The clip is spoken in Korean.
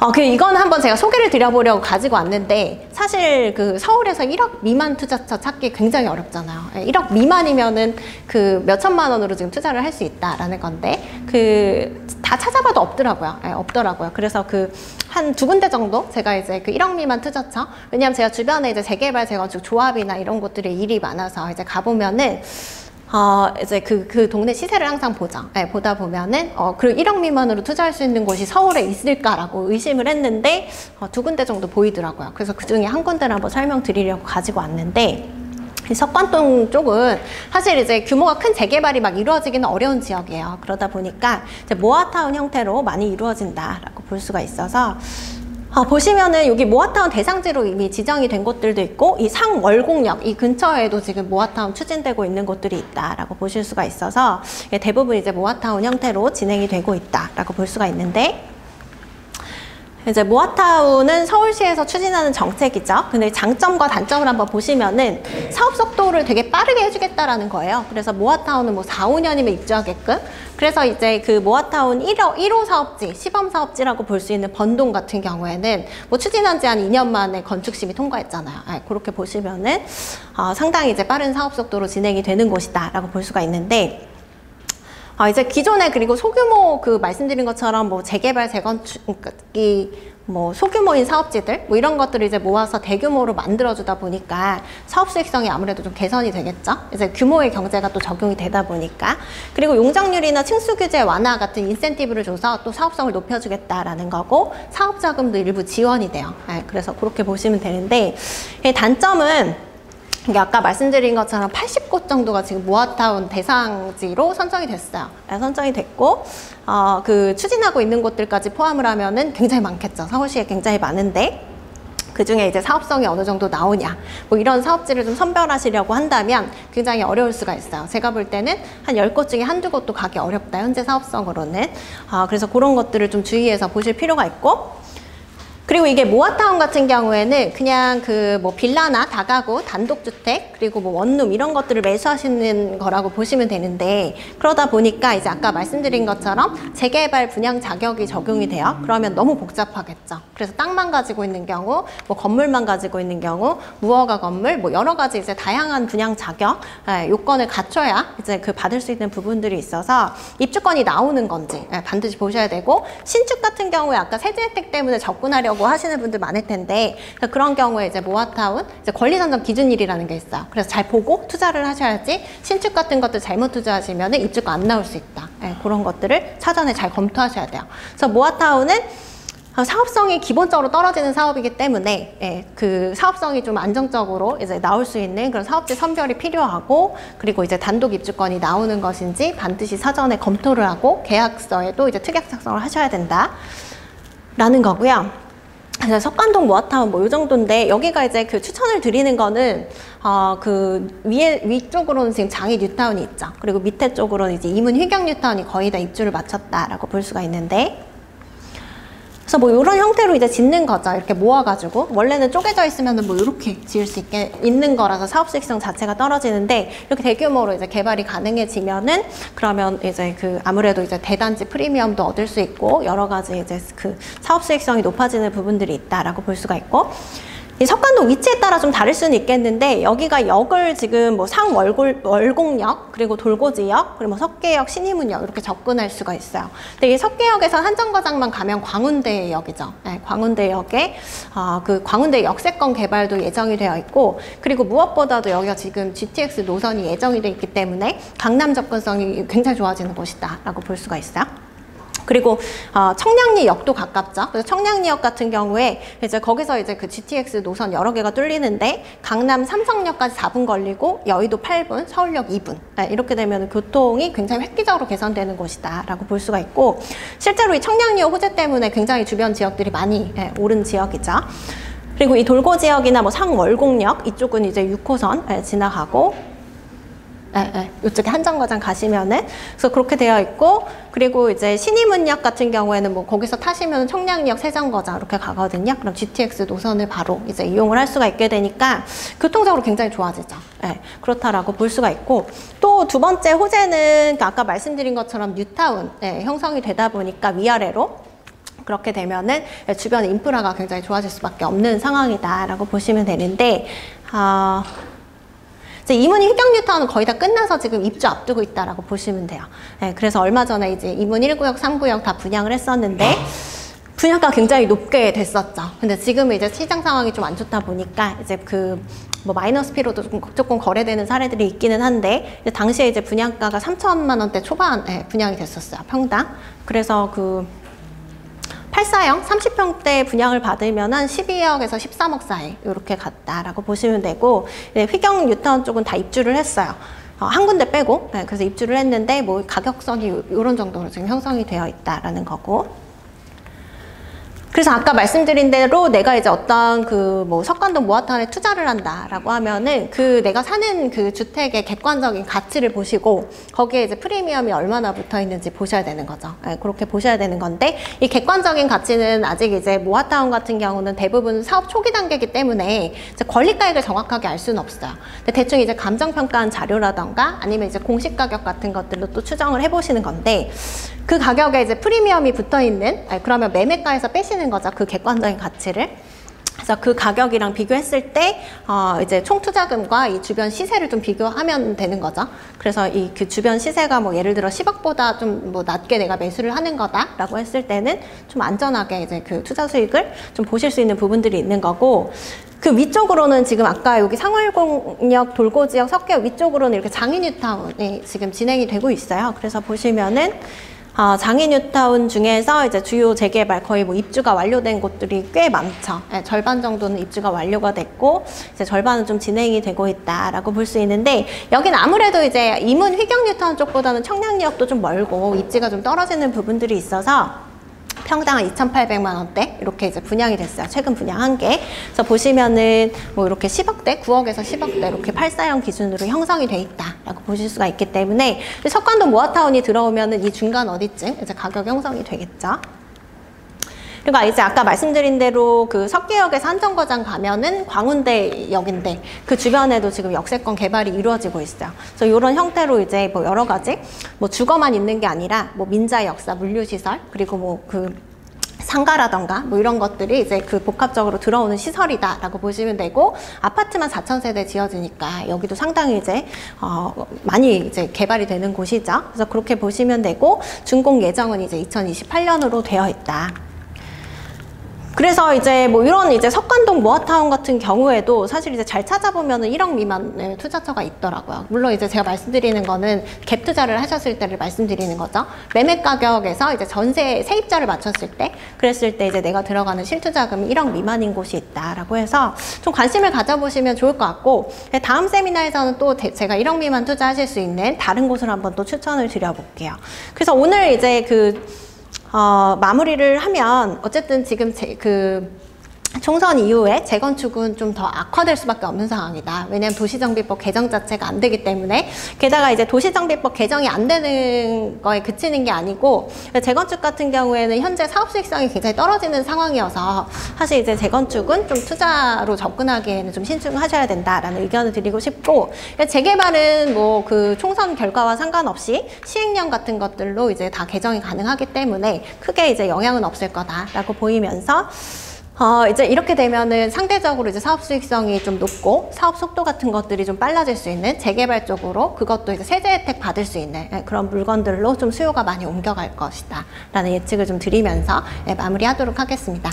어, 그 이거는 한번 제가 소개를 드려보려고 가지고 왔는데 사실 그 서울에서 1억 미만 투자처 찾기 굉장히 어렵잖아요. 1억 예, 미만이면은 그 몇천만 원으로 지금 투자를 할 수 있다라는 건데 그 다 찾아봐도 없더라고요. 예, 없더라고요. 그래서 그 한 두 군데 정도 제가 이제 그 1억 미만 투자처 왜냐하면 제가 주변에 이제 재개발 재건축 조합이나 이런 곳들에 일이 많아서 이제 가보면은 어, 이제 그, 그 동네 시세를 항상 보자. 네, 보다 보면은, 어, 그 1억 미만으로 투자할 수 있는 곳이 서울에 있을까라고 의심을 했는데, 어, 두 군데 정도 보이더라고요. 그래서 그 중에 한 군데를 한번 설명드리려고 가지고 왔는데, 석관동 쪽은 사실 이제 규모가 큰 재개발이 막 이루어지기는 어려운 지역이에요. 그러다 보니까 이제 모아타운 형태로 많이 이루어진다라고 볼 수가 있어서 어, 보시면은 여기 모아타운 대상지로 이미 지정이 된 곳들도 있고 이 상월곡역 이 근처에도 지금 모아타운 추진되고 있는 곳들이 있다라고 보실 수가 있어서 대부분 이제 모아타운 형태로 진행이 되고 있다라고 볼 수가 있는데 이제 모아타운은 서울시에서 추진하는 정책이죠. 근데 장점과 단점을 한번 보시면은 사업 속도를 되게 빠르게 해주겠다라는 거예요. 그래서 모아타운은 뭐 4, 5년이면 입주하게끔. 그래서 이제 그 모아타운 1호, 1호 사업지, 시범 사업지라고 볼 수 있는 번동 같은 경우에는 뭐 추진한 지 한 2년 만에 건축심이 통과했잖아요. 네, 그렇게 보시면은 어, 상당히 이제 빠른 사업 속도로 진행이 되는 곳이다라고 볼 수가 있는데 아, 이제 기존에 그리고 소규모 그 말씀드린 것처럼 뭐 재개발, 재건축이 뭐 소규모인 사업지들 뭐 이런 것들을 이제 모아서 대규모로 만들어주다 보니까 사업 수익성이 아무래도 좀 개선이 되겠죠. 이제 규모의 경제가 또 적용이 되다 보니까 그리고 용적률이나 층수 규제 완화 같은 인센티브를 줘서 또 사업성을 높여주겠다라는 거고 사업 자금도 일부 지원이 돼요. 네, 그래서 그렇게 보시면 되는데 단점은 이게 아까 말씀드린 것처럼 80곳 정도가 지금 모아타운 대상지로 선정이 됐어요. 네, 선정이 됐고 어, 그 추진하고 있는 곳들까지 포함을 하면은 굉장히 많겠죠. 서울시에 굉장히 많은데 그 중에 이제 사업성이 어느 정도 나오냐 뭐 이런 사업지를 좀 선별하시려고 한다면 굉장히 어려울 수가 있어요 제가 볼 때는 한 열 곳 중에 한두 곳도 가기 어렵다 현재 사업성으로는 아, 그래서 그런 것들을 좀 주의해서 보실 필요가 있고 그리고 이게 모아타운 같은 경우에는 그냥 그 뭐 빌라나 다가구, 단독주택, 그리고 뭐 원룸 이런 것들을 매수하시는 거라고 보시면 되는데 그러다 보니까 이제 아까 말씀드린 것처럼 재개발 분양 자격이 적용이 돼요. 그러면 너무 복잡하겠죠. 그래서 땅만 가지고 있는 경우, 뭐 건물만 가지고 있는 경우, 무허가 건물, 뭐 여러 가지 이제 다양한 분양 자격, 예, 요건을 갖춰야 이제 그 받을 수 있는 부분들이 있어서 입주권이 나오는 건지 예, 반드시 보셔야 되고 신축 같은 경우에 아까 세제 혜택 때문에 접근하려고 하려고 하시는 분들 많을 텐데 그러니까 그런 경우에 이제 모아타운 이제 권리 선정 기준일이라는 게 있어요. 그래서 잘 보고 투자를 하셔야지 신축 같은 것들 잘못 투자하시면 입주가 안 나올 수 있다. 네, 그런 것들을 사전에 잘 검토하셔야 돼요. 그래서 모아타운은 사업성이 기본적으로 떨어지는 사업이기 때문에 예, 그 사업성이 좀 안정적으로 이제 나올 수 있는 그런 사업지 선별이 필요하고 그리고 이제 단독 입주권이 나오는 것인지 반드시 사전에 검토를 하고 계약서에도 이제 특약 작성을 하셔야 된다 라는 거고요. 그래서 석관동 모아타운 뭐 이 정도인데 여기가 이제 그 추천을 드리는 거는 어, 그 위에 위쪽으로는 지금 장이 뉴타운이 있죠. 그리고 밑에 쪽으로는 이제 이문 휘경 뉴타운이 거의 다 입주를 마쳤다라고 볼 수가 있는데 그래서 뭐 이런 형태로 이제 짓는 거죠. 이렇게 모아가지고 원래는 쪼개져 있으면은 뭐 이렇게 지을 수 있게 있는 거라서 사업 수익성 자체가 떨어지는데 이렇게 대규모로 이제 개발이 가능해지면은 그러면 이제 그 아무래도 이제 대단지 프리미엄도 얻을 수 있고 여러 가지 이제 그 사업 수익성이 높아지는 부분들이 있다라고 볼 수가 있고 이 석관동 위치에 따라 좀 다를 수는 있겠는데 여기가 역을 지금 뭐 상월곡역 그리고 돌고지역 그리고 뭐 석계역 신의문역 이렇게 접근할 수가 있어요. 근데 이 석계역에서 한정거장만 가면 광운대역이죠. 네, 광운대역에 어, 그 광운대 역세권 개발도 예정이 되어 있고 그리고 무엇보다도 여기가 지금 GTX 노선이 예정이 되어 있기 때문에 강남 접근성이 굉장히 좋아지는 곳이다라고 볼 수가 있어요. 그리고 어, 청량리역도 가깝죠. 그래서 청량리역 같은 경우에 이제 거기서 이제 그 GTX 노선 여러 개가 뚫리는데 강남 삼성역까지 4분 걸리고 여의도 8분, 서울역 2분 네, 이렇게 되면 교통이 굉장히 획기적으로 개선되는 곳이다라고 볼 수가 있고 실제로 이 청량리역 호재 때문에 굉장히 주변 지역들이 많이 네, 오른 지역이죠. 그리고 이 돌고 지역이나 뭐 상월곡역 이쪽은 이제 6호선 네, 지나가고 예, 예. 이쪽에 한정거장 가시면은 그래서 그렇게 되어 있고 그리고 이제 신의문역 같은 경우에는 뭐 거기서 타시면 청량역 세정거장 이렇게 가거든요. 그럼 GTX 노선을 바로 이제 이용을 할 수가 있게 되니까 교통적으로 굉장히 좋아지죠. 예, 그렇다라고 볼 수가 있고 또 두 번째 호재는 아까 말씀드린 것처럼 뉴타운 예, 형성이 되다 보니까 위아래로 그렇게 되면은 주변 인프라가 굉장히 좋아질 수밖에 없는 상황이다라고 보시면 되는데 어, 이제 이문희 휘경뉴타운은 거의 다 끝나서 지금 입주 앞두고 있다라고 보시면 돼요. 네, 그래서 얼마 전에 이제 이문 1구역, 3구역 다 분양을 했었는데 분양가 굉장히 높게 됐었죠. 근데 지금은 이제 시장 상황이 좀 안 좋다 보니까 이제 그 뭐 마이너스 피로도 조금, 거래되는 사례들이 있기는 한데 당시에 이제 분양가가 3천만 원대 초반에 분양이 됐었어요. 평당. 그래서 그 84형 30평대 분양을 받으면 한 12억에서 13억 사이 이렇게 갔다라고 보시면 되고 네, 휘경 뉴타운 쪽은 다 입주를 했어요. 어, 한 군데 빼고 네, 그래서 입주를 했는데 뭐 가격선이 이런 정도로 지금 형성이 되어 있다라는 거고 그래서 아까 말씀드린 대로 내가 이제 어떤 그 뭐 석관동 모아타운에 투자를 한다라고 하면은 그 내가 사는 그 주택의 객관적인 가치를 보시고 거기에 이제 프리미엄이 얼마나 붙어 있는지 보셔야 되는 거죠. 네, 그렇게 보셔야 되는 건데 이 객관적인 가치는 아직 이제 모아타운 같은 경우는 대부분 사업 초기 단계이기 때문에 권리가액을 정확하게 알 수는 없어요. 근데 대충 이제 감정평가한 자료라던가 아니면 이제 공시 가격 같은 것들로 또 추정을 해보시는 건데 그 가격에 이제 프리미엄이 붙어 있는 그러면 매매가에서 빼시는 거죠. 그 객관적인 가치를. 그래서 그 가격이랑 비교했을 때 어, 이제 총 투자금과 이 주변 시세를 좀 비교하면 되는 거죠. 그래서 이 그 주변 시세가 뭐 예를 들어 10억보다 좀 뭐 낮게 내가 매수를 하는 거다라고 했을 때는 좀 안전하게 이제 그 투자 수익을 좀 보실 수 있는 부분들이 있는 거고 그 위쪽으로는 지금 아까 여기 상월공역 돌고 지역 석계 위쪽으로는 이렇게 장인뉴타운이 지금 진행이 되고 있어요. 그래서 보시면은 어, 장인 뉴타운 중에서 이제 주요 재개발 거의 뭐 입주가 완료된 곳들이 꽤 많죠. 네, 절반 정도는 입주가 완료가 됐고 이제 절반은 좀 진행이 되고 있다라고 볼 수 있는데 여기는 아무래도 이제 이문 휘경 뉴타운 쪽보다는 청량리역도 좀 멀고 입지가 좀 떨어지는 부분들이 있어서 평당 한 2,800만 원대 이렇게 이제 분양이 됐어요. 최근 분양한 게. 그래서 보시면은 뭐 이렇게 10억대, 9억에서 10억대 이렇게 8사형 기준으로 형성이 돼 있다 라고 보실 수가 있기 때문에 석관동 모아타운이 들어오면은 이 중간 어디쯤 이제 가격 형성이 되겠죠. 그리고 이제 아까 말씀드린 대로 그 석계역에서 한정거장 가면은 광운대역인데 그 주변에도 지금 역세권 개발이 이루어지고 있어요. 그래서 이런 형태로 이제 뭐 여러 가지 뭐 주거만 있는 게 아니라 뭐 민자 역사 물류시설 그리고 뭐그 상가라던가 뭐 이런 것들이 이제 그 복합적으로 들어오는 시설이다라고 보시면 되고 아파트만 4천 세대 지어지니까 여기도 상당히 이제 어 많이 이제 개발이 되는 곳이죠. 그래서 그렇게 보시면 되고 준공 예정은 이제 2028년으로 되어 있다. 그래서 이제 뭐 이런 이제 석관동 모아타운 같은 경우에도 사실 이제 잘 찾아보면은 1억 미만의 투자처가 있더라고요. 물론 이제 제가 말씀드리는 거는 갭 투자를 하셨을 때를 말씀드리는 거죠. 매매 가격에서 이제 전세 세입자를 맞췄을 때 그랬을 때 이제 내가 들어가는 실투자금이 1억 미만인 곳이 있다라고 해서 좀 관심을 가져보시면 좋을 것 같고 다음 세미나에서는 또 제가 1억 미만 투자하실 수 있는 다른 곳을 한번 또 추천을 드려볼게요. 그래서 오늘 이제 그 어, 마무리를 하면 어쨌든 지금 제, 그 총선 이후에 재건축은 좀 더 악화될 수밖에 없는 상황이다. 왜냐하면 도시정비법 개정 자체가 안 되기 때문에 게다가 이제 도시정비법 개정이 안 되는 거에 그치는 게 아니고 재건축 같은 경우에는 현재 사업 수익성이 굉장히 떨어지는 상황이어서 사실 이제 재건축은 좀 투자로 접근하기에는 좀 신중하셔야 된다라는 의견을 드리고 싶고 재개발은 뭐 그 총선 결과와 상관없이 시행령 같은 것들로 이제 다 개정이 가능하기 때문에 크게 이제 영향은 없을 거다라고 보이면서 어, 이제 이렇게 되면은 상대적으로 이제 사업 수익성이 좀 높고 사업 속도 같은 것들이 좀 빨라질 수 있는 재개발 쪽으로 그것도 이제 세제 혜택 받을 수 있는 예, 그런 물건들로 좀 수요가 많이 옮겨갈 것이다 라는 예측을 좀 드리면서 예, 마무리하도록 하겠습니다.